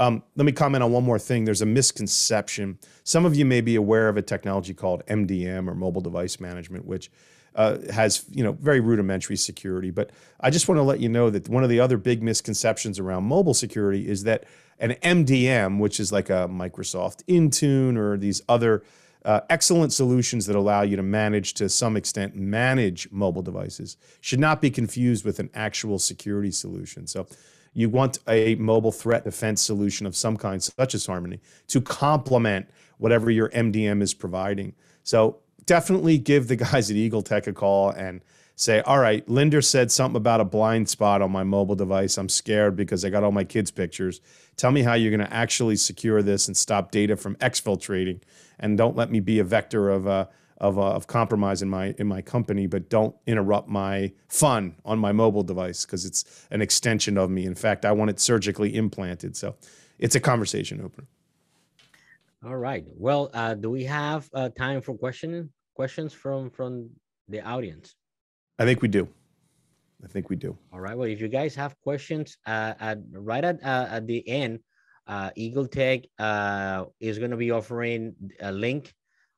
S2: Um, let me comment on one more thing. There's a misconception. Some of you may be aware of a technology called MDM or mobile device management, which uh, has you know very rudimentary security. But I just want to let you know that one of the other big misconceptions around mobile security is that an MDM, which is like a Microsoft Intune or these other uh, excellent solutions that allow you to manage to some extent manage mobile devices, should not be confused with an actual security solution. So you want a mobile threat defense solution of some kind, such as Harmony, to complement whatever your MDM is providing. So definitely give the guys at Eagle Tech a call and say, all right, Linder said something about a blind spot on my mobile device. I'm scared because I got all my kids' pictures. Tell me how you're going to actually secure this and stop data from exfiltrating, and don't let me be a vector of uh, of, uh, of compromise in my in my company. But don't interrupt my fun on my mobile device because it's an extension of me. In fact, I want it surgically implanted. So it's a conversation opener.
S1: All right. Well, uh, do we have uh, time for question questions from from the audience?
S2: I think we do. I think we do.
S1: All right. Well, if you guys have questions, uh, at, right at uh, at the end, uh, Eagle Tech uh, is going to be offering a link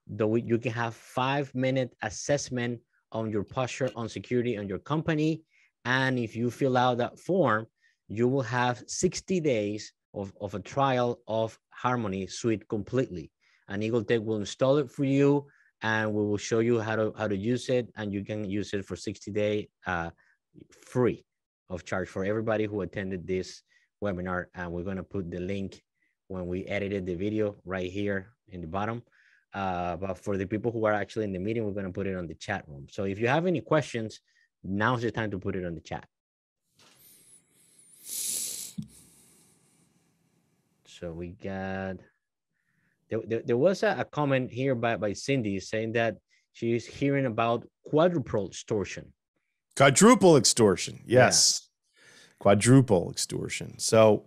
S1: that we, you can have five minute assessment on your posture on security on your company, and if you fill out that form, you will have 60 days of, of a trial of Harmony Suite completely, and Eagle Tech will install it for you, and we will show you how to how to use it, and you can use it for 60 day. Uh, free of charge for everybody who attended this webinar. And we're going to put the link when we edited the video right here in the bottom. Uh, but for the people who are actually in the meeting, we're going to put it on the chat room. So if you have any questions, now's the time to put it on the chat. So we got, there, there, there was a, a comment here by, by Cindy saying that she's hearing about quadruple extortion.
S2: Quadruple extortion. Yes. Quadruple extortion. So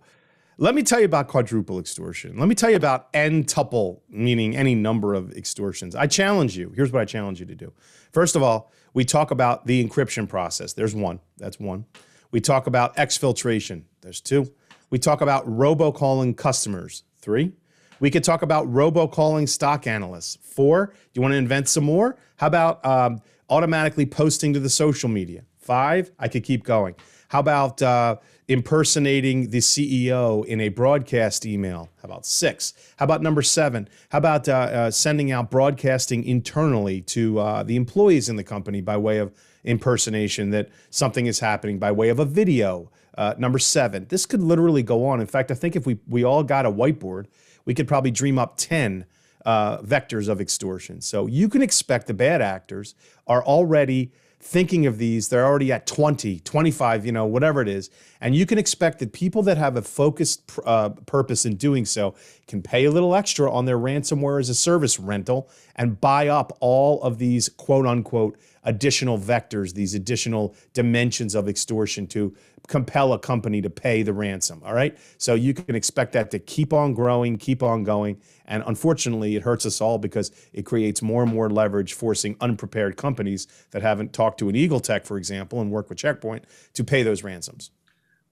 S2: let me tell you about quadruple extortion. Let me tell you about n tuple, meaning any number of extortions. I challenge you. Here's what I challenge you to do. First of all, we talk about the encryption process. There's one. That's one. We talk about exfiltration. There's two. We talk about robocalling customers. Three. We could talk about robocalling stock analysts. Four. Do you want to invent some more? How about um, automatically posting to the social media? Five. I could keep going. How about uh, impersonating the CEO in a broadcast email? How about six? How about number seven? How about uh, uh, sending out broadcasting internally to uh, the employees in the company by way of impersonation that something is happening by way of a video? Uh, number seven. This could literally go on. In fact, I think if we we all got a whiteboard, we could probably dream up ten uh, vectors of extortion. So you can expect the bad actors are already thinking of these. They're already at 20, 25, you know, whatever it is. And you can expect that people that have a focused uh, purpose in doing so can pay a little extra on their ransomware as a service rental and buy up all of these quote unquote additional vectors, these additional dimensions of extortion to compel a company to pay the ransom. All right. So you can expect that to keep on growing, keep on going. And unfortunately, it hurts us all because it creates more and more leverage, forcing unprepared companies that haven't talked to an Eagle Tech, for example, and work with Check Point to pay those ransoms.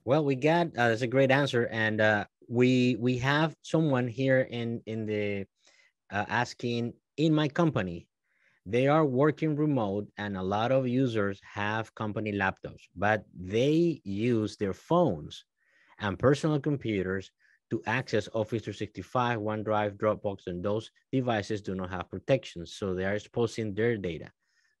S1: Well, we got uh, that's a great answer, and uh, we we have someone here in in the uh, asking in my company. They are working remote, and a lot of users have company laptops, but they use their phones and personal computers to access Office 365, OneDrive, Dropbox, and those devices do not have protection, so they are exposing their data.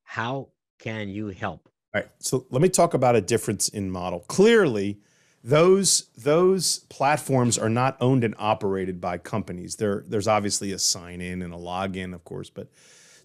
S1: How can you help?
S2: All right. So let me talk about a difference in model. Clearly, those those platforms are not owned and operated by companies. There, there's obviously a sign in and a login, of course, but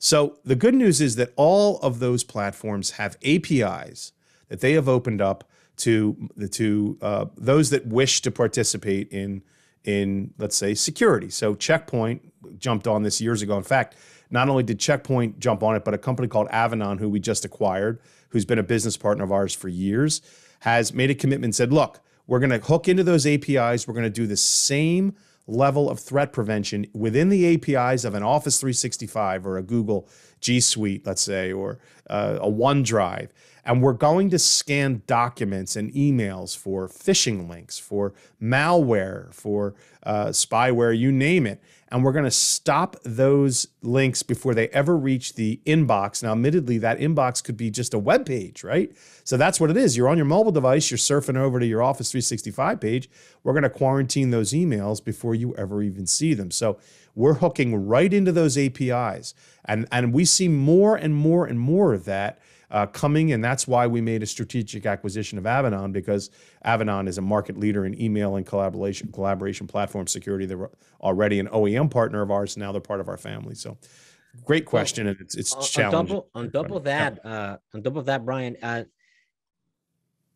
S2: so the good news is that all of those platforms have APIs that they have opened up to to uh, those that wish to participate in in let's say security. So Check Point jumped on this years ago. In fact, not only did Check Point jump on it, but a company called Avanan, who we just acquired, who's been a business partner of ours for years, has made a commitment and said, look, we're going to hook into those APIs. We're going to do the same level of threat prevention within the APIs of an Office 365 or a Google G Suite, let's say, or uh, a OneDrive. And we're going to scan documents and emails for phishing links, for malware, for uh, spyware, you name it. And we're going to stop those links before they ever reach the inbox. Now, admittedly, that inbox could be just a web page, right? So that's what it is. You're on your mobile device, you're surfing over to your Office 365 page. We're going to quarantine those emails before you ever even see them. So we're hooking right into those APIs. And, and we see more and more and more of that uh, coming, and that's why we made a strategic acquisition of Avanan because Avanan is a market leader in email and collaboration collaboration platform security. They're already an OEM partner of ours. Now they're part of our family. So, great question, and it's it's
S1: on,
S2: challenging.
S1: On top of, on of that, uh, on of that, Brian, uh,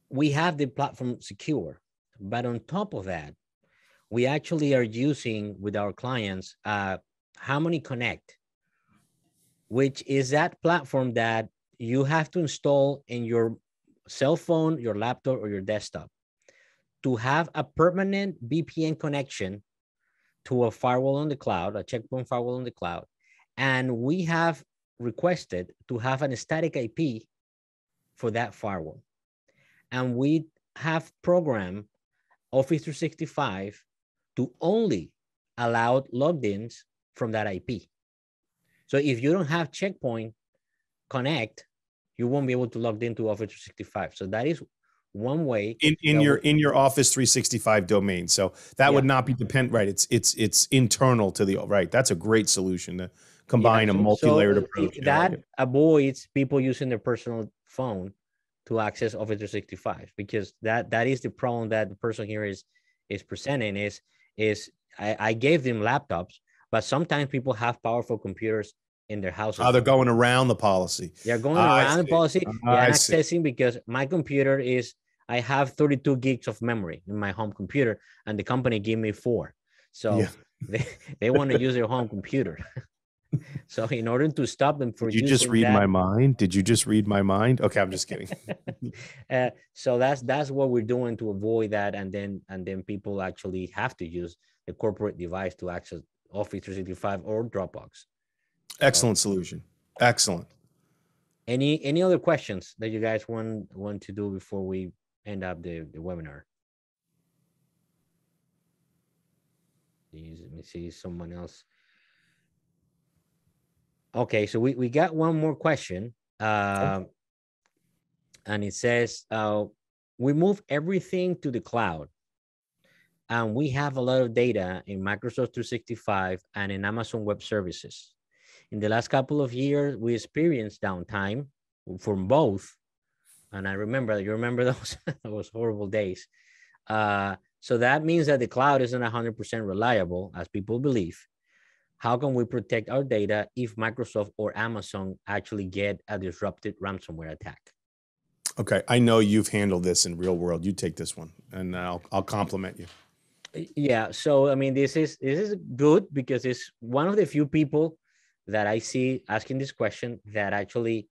S1: we have the platform secure, but on top of that, we actually are using with our clients uh, Harmony Connect, which is that platform that you have to install in your cell phone, your laptop, or your desktop to have a permanent VPN connection to a firewall on the cloud, a Check Point firewall on the cloud. And we have requested to have an static IP for that firewall. And we have programmed Office 365 to only allow logged ins from that IP. So if you don't have Check Point connect, you won't be able to log into Office 365. So that is one way
S2: in, in your in your Office 365 domain. So that yeah. would not be dependent, right? It's it's it's internal to the right. That's a great solution to combine yeah, a multi-layered so approach.
S1: That avoids people using their personal phone to access Office 365 because that that is the problem that the person here is is presenting is is I, I gave them laptops, but sometimes people have powerful computers in their house.
S2: Oh, they're going around the policy.
S1: They're going ah, around the policy. Ah, they're accessing because my computer is, I have 32 gigs of memory in my home computer, and the company gave me four. So yeah. they, they want to use their home computer. so in order to stop them from
S2: Did you just read that, my mind did you just read my mind okay i'm just kidding
S1: uh, so that's that's what we're doing to avoid that and then and then people actually have to use the corporate device to access office 365 or dropbox
S2: Excellent solution. Excellent.
S1: Any any other questions that you guys want want to do before we end up the, the webinar? Let me see someone else. Okay, so we, we got one more question. Uh, okay. And it says, uh, we move everything to the cloud and we have a lot of data in Microsoft 365 and in Amazon Web Services. In the last couple of years, we experienced downtime from both. And I remember, you remember those, those horrible days. Uh, so that means that the cloud isn't 100% reliable, as people believe. How can we protect our data if Microsoft or Amazon actually get a disrupted ransomware attack?
S2: Okay, I know you've handled this in real world. You take this one, and I'll I'll compliment you.
S1: Yeah, so I mean, this is this is good because it's one of the few people that I see asking this question that actually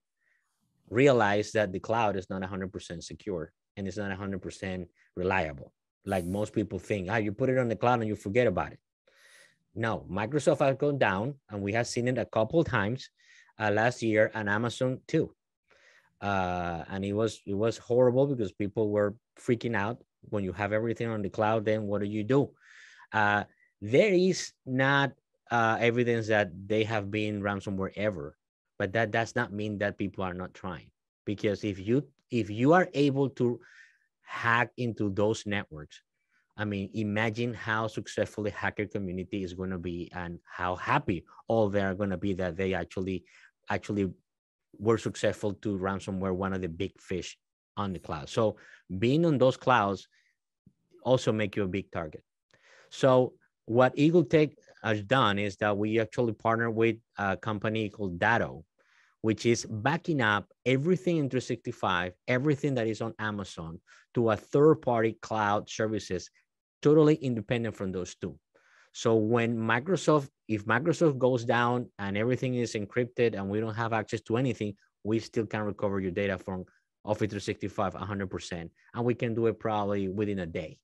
S1: realize that the cloud is not 100% secure and it's not 100% reliable. Like most people think, ah, you put it on the cloud and you forget about it. No, Microsoft has gone down, and we have seen it a couple times uh, last year, and Amazon too. Uh, and it was it was horrible because people were freaking out when you have everything on the cloud. Then what do you do? Uh, there is not uh, evidence that they have been ransomware ever, but that does not mean that people are not trying. Because if you if you are able to hack into those networks, I mean, imagine how successful the hacker community is going to be, and how happy all they are going to be that they actually actually were successful to ransomware one of the big fish on the cloud. So being on those clouds also make you a big target. So what Eagle Tech has done is that we actually partner with a company called Datto, which is backing up everything in 365, everything that is on Amazon to a third party cloud services, totally independent from those two. So when Microsoft, if Microsoft goes down and everything is encrypted and we don't have access to anything, we still can recover your data from Office 365 100%. And we can do it probably within a day.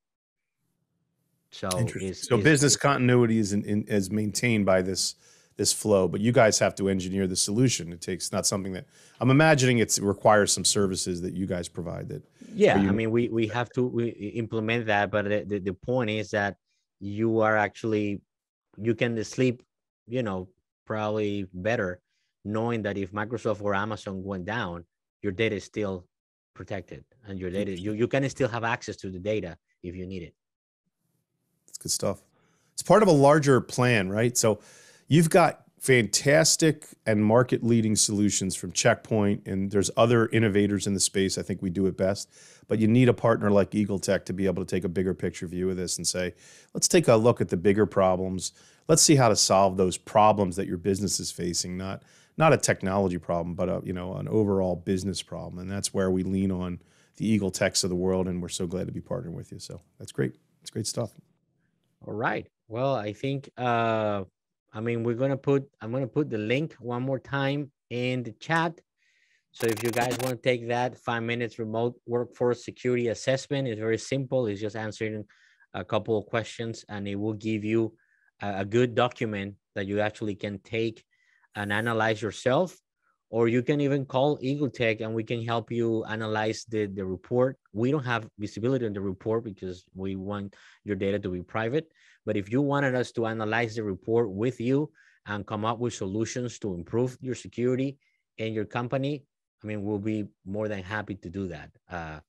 S1: So, it's,
S2: so
S1: it's,
S2: business continuity is in, in, is maintained by this this flow, but you guys have to engineer the solution. It takes not something that I'm imagining it requires some services that you guys provide. That
S1: yeah, you, I mean we we have to we implement that, but the, the, the point is that you are actually you can sleep, you know, probably better knowing that if Microsoft or Amazon went down, your data is still protected and your data you, you can still have access to the data if you need it.
S2: Good stuff. It's part of a larger plan, right? So You've got fantastic and market leading solutions from Check Point, and there's other innovators in the space. I think we do it best. But you need a partner like Eagle Tech to be able to take a bigger picture view of this and say, let's take a look at the bigger problems. Let's see how to solve those problems that your business is facing, not not a technology problem, but a, you know an overall business problem. And that's where we lean on the Eagle Techs of the world, and we're so glad to be partnering with you. So that's great. It's great stuff.
S1: All right. Well, I think uh, I mean, we're gonna put, I'm gonna put the link one more time in the chat. So if you guys want to take that five minutes remote workforce security assessment, it's very simple. It's just answering a couple of questions and it will give you a, a good document that you actually can take and analyze yourself. Or you can even call Eagle Tech and we can help you analyze the, the report. We don't have visibility on the report because we want your data to be private. But if you wanted us to analyze the report with you and come up with solutions to improve your security and your company, I mean, we'll be more than happy to do that. Uh,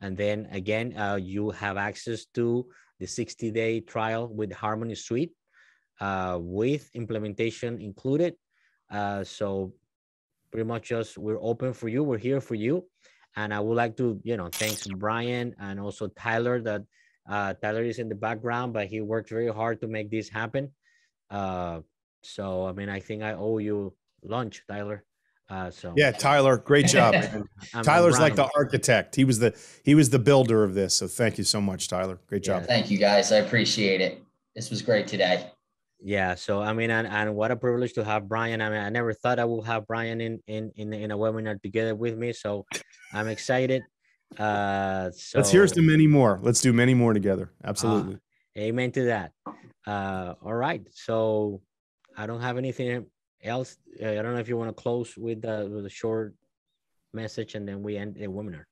S1: and then again, uh, you have access to the 60 day trial with Harmony Suite uh, with implementation included. Uh, so pretty much just we're open for you. We're here for you. And I would like to, you know, thanks Brian and also Tyler that uh, Tyler is in the background, but he worked very hard to make this happen. Uh, so, I mean, I think I owe you lunch, Tyler. Uh, so
S2: yeah, Tyler, great job. Tyler's like the architect. He was the he was the builder of this. So thank you so much, Tyler. Great job.
S4: Yeah, thank you guys. I appreciate it. This was great today.
S1: Yeah. So I mean, and, and what a privilege to have Brian. I mean, I never thought I would have Brian in in in, in a webinar together with me. So I'm excited. Uh, so
S2: let's here's to many more. Let's do many more together. Absolutely.
S1: Uh, amen to that. Uh, all right. So I don't have anything else. Uh, I don't know if you want to close with, the, with a short message and then we end the webinar.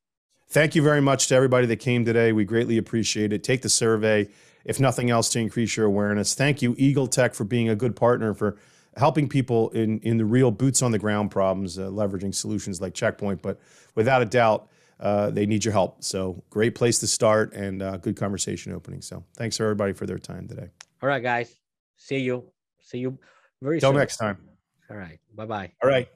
S2: Thank you very much to everybody that came today. We greatly appreciate it. Take the survey, if nothing else, to increase your awareness. Thank you, Eagle Tech, for being a good partner for helping people in, in the real boots on the ground problems, uh, leveraging solutions like Check Point. But without a doubt, uh, they need your help. So great place to start and uh, good conversation opening. So thanks everybody for their time today.
S1: All right, guys. See you. See you very
S2: Till
S1: soon.
S2: next time.
S1: All right. Bye bye.
S2: All right.